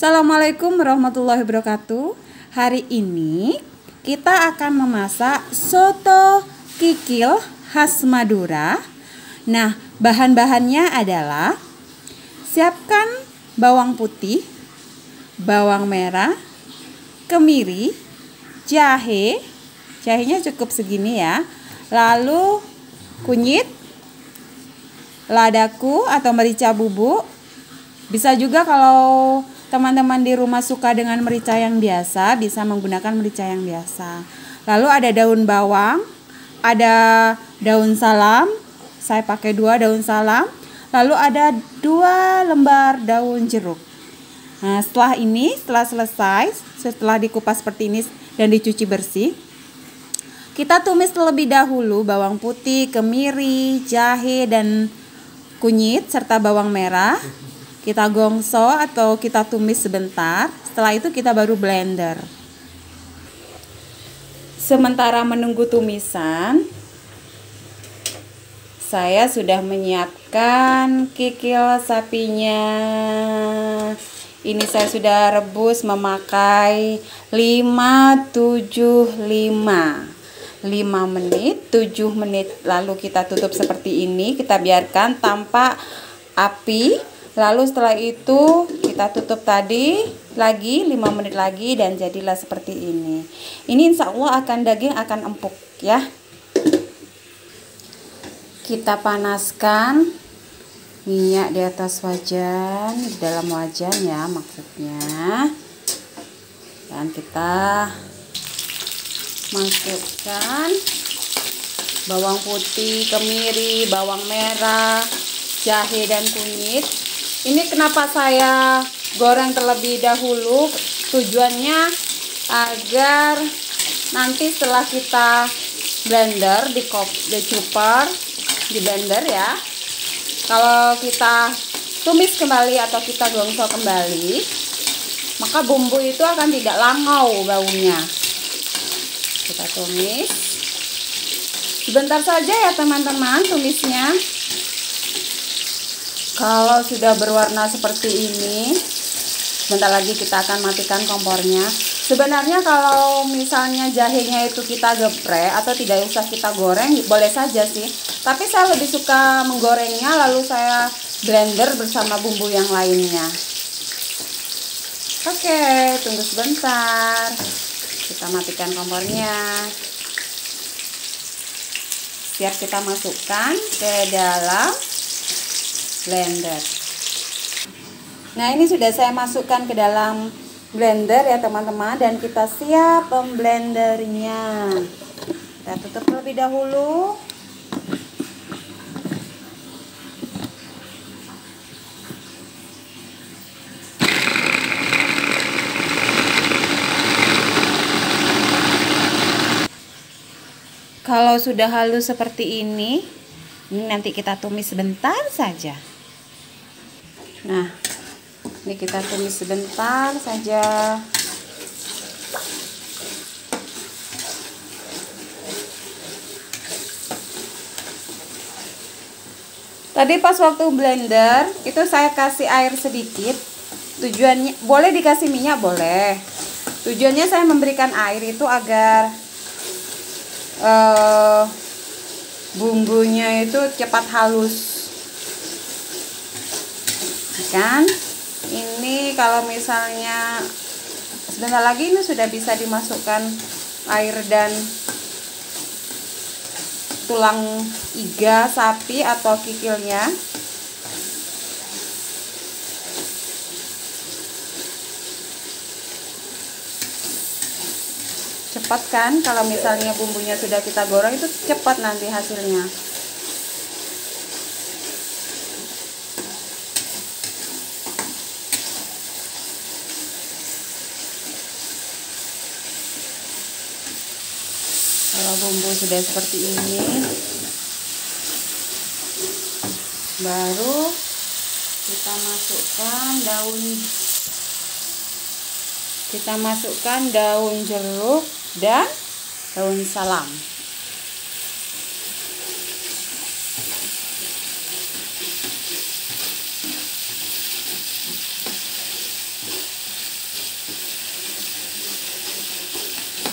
Assalamualaikum warahmatullahi wabarakatuh. Hari ini kita akan memasak soto kikil khas Madura. Nah, bahan-bahannya adalah siapkan bawang putih, bawang merah, kemiri, jahe. Jahenya cukup segini ya. Lalu kunyit, ladaku atau merica bubuk. Bisa juga kalau teman-teman di rumah suka dengan merica yang biasa, bisa menggunakan merica yang biasa. Lalu ada daun bawang, ada daun salam, saya pakai dua daun salam. Lalu ada dua lembar daun jeruk. Nah, setelah ini, setelah selesai, setelah dikupas seperti ini dan dicuci bersih, kita tumis terlebih dahulu bawang putih, kemiri, jahe, dan kunyit serta bawang merah kita gongso atau kita tumis sebentar. Setelah itu kita baru blender. Sementara menunggu tumisan, saya sudah menyiapkan kikil sapinya. Ini saya sudah rebus memakai 575. 5 menit, 7 menit lalu kita tutup seperti ini, kita biarkan tanpa api Lalu setelah itu kita tutup tadi lagi 5 menit lagi dan jadilah seperti ini. Ini insya Allah akan daging akan empuk ya. Kita panaskan minyak di atas wajan, di dalam wajan ya maksudnya. Dan kita masukkan bawang putih, kemiri, bawang merah, jahe dan kunyit ini kenapa saya goreng terlebih dahulu? Tujuannya agar nanti setelah kita blender di kop di chopper di blender ya. Kalau kita tumis kembali atau kita gongso kembali maka bumbu itu akan tidak langau baunya. Kita tumis. Sebentar saja ya teman-teman tumisnya kalau sudah berwarna seperti ini sebentar lagi kita akan matikan kompornya. Sebenarnya kalau misalnya jahenya itu kita geprek atau tidak usah kita goreng boleh saja sih. Tapi saya lebih suka menggorengnya lalu saya blender bersama bumbu yang lainnya. Oke tunggu sebentar. Kita matikan kompornya. Siap kita masukkan ke dalam blender. Nah ini sudah saya masukkan ke dalam blender ya teman-teman dan kita siap memblendernya kita tutup terlebih dahulu. Kalau sudah halus seperti ini, ini nanti kita tumis sebentar saja. Nah, ini kita tumis sebentar saja. Tadi pas waktu blender itu saya kasih air sedikit. Tujuannya boleh dikasih minyak boleh. Tujuannya saya memberikan air itu agar uh, bumbunya itu cepat halus. Kan? Ini kalau misalnya sebentar lagi ini sudah bisa dimasukkan air dan tulang iga sapi atau kikilnya cepat kan kalau misalnya bumbunya sudah kita goreng itu cepat nanti hasilnya. Kalau bumbu sudah seperti ini baru kita masukkan daun kita masukkan daun jeruk dan daun salam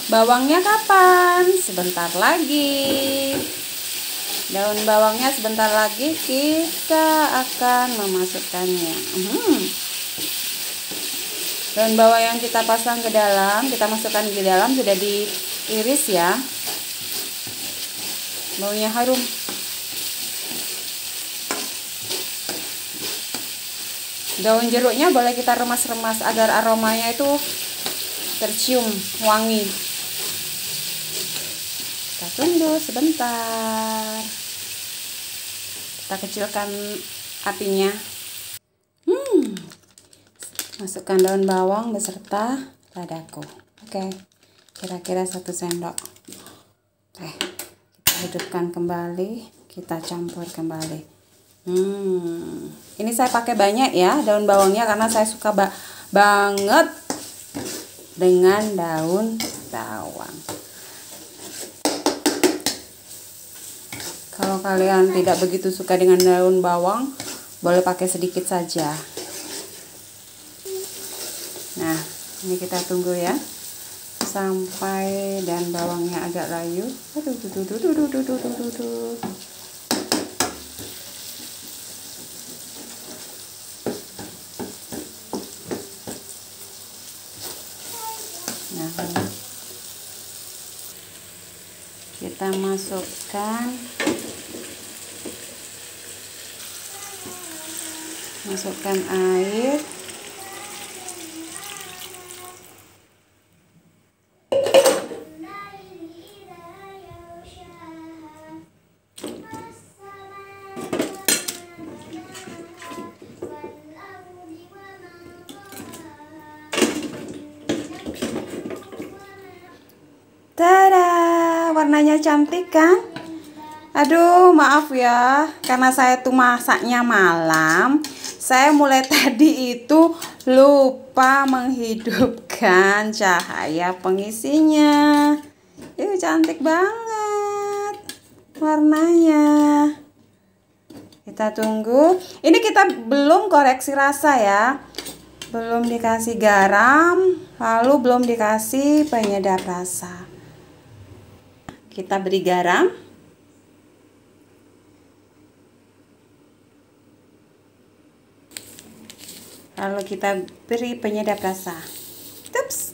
Bawangnya kapan? Sebentar lagi. Daun bawangnya sebentar lagi kita akan memasukkannya. Hmm. Daun bawang yang kita pasang ke dalam, kita masukkan ke dalam sudah diiris ya. Baunya harum. Daun jeruknya boleh kita remas-remas agar aromanya itu tercium wangi. Kita tunggu sebentar. Kita kecilkan apinya. Masukkan daun bawang beserta ladaku. Oke. Kira-kira satu sendok. Oke. Kita hidupkan kembali, kita campur kembali. Hmm, ini saya pakai banyak ya daun bawangnya karena saya suka ba banget dengan daun bawang. Kalau kalian tidak begitu suka dengan daun bawang, boleh pakai sedikit saja nah ini kita tunggu ya. Sampai dan bawangnya agak layu. Aduh duh, duh, duh, duh, duh, duh, duh, duh. Nah, kita masukkan. Masukkan air. Warnanya cantik kan? Aduh, maaf ya, karena saya tuh masaknya malam. Saya mulai tadi itu lupa menghidupkan cahaya pengisinya. Ini cantik banget warnanya. Kita tunggu. Ini kita belum koreksi rasa ya. Belum dikasih garam, lalu belum dikasih penyedap rasa kita beri garam. Lalu kita beri penyedap rasa. Tups.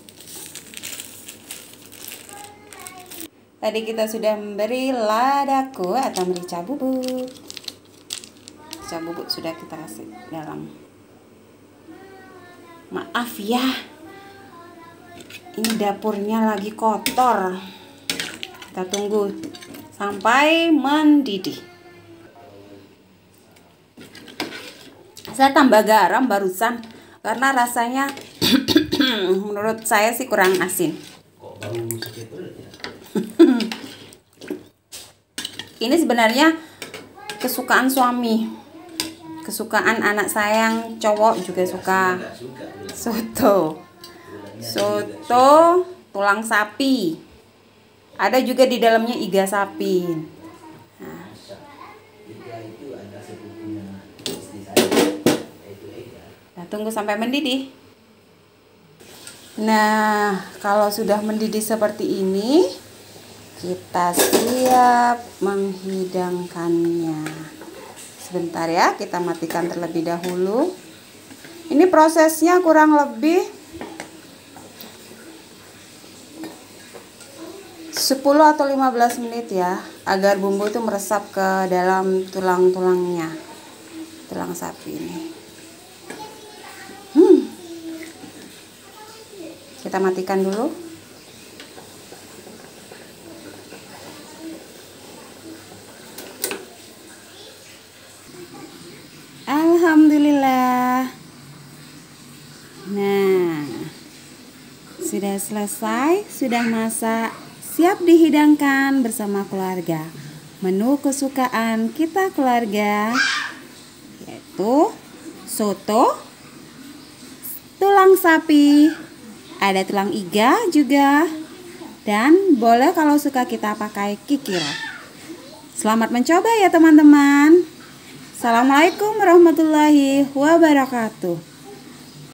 tadi kita sudah memberi ladaku atau merica bubuk. Merica bubuk sudah kita kasih dalam. Maaf ya. Ini dapurnya lagi kotor kita tunggu sampai mendidih. Saya tambah garam barusan karena rasanya menurut saya sih kurang asin. Ini sebenarnya kesukaan suami. Kesukaan anak saya yang cowok juga suka. Soto. Soto tulang sapi ada juga di dalamnya iga sapi. Nah. nah, tunggu sampai mendidih. Nah, kalau sudah mendidih seperti ini, kita siap menghidangkannya. Sebentar ya, kita matikan terlebih dahulu. Ini prosesnya kurang lebih 10 atau 15 menit ya agar bumbu itu meresap ke dalam tulang-tulangnya. Tulang sapi ini. Hmm. kita matikan dulu. Alhamdulillah. Nah Sudah selesai Sudah masak siap dihidangkan bersama keluarga. Menu kesukaan kita keluarga yaitu soto, tulang sapi, ada tulang iga juga, dan boleh kalau suka kita pakai kikil. Selamat mencoba ya teman-teman. Assalamualaikum warahmatullahi wabarakatuh.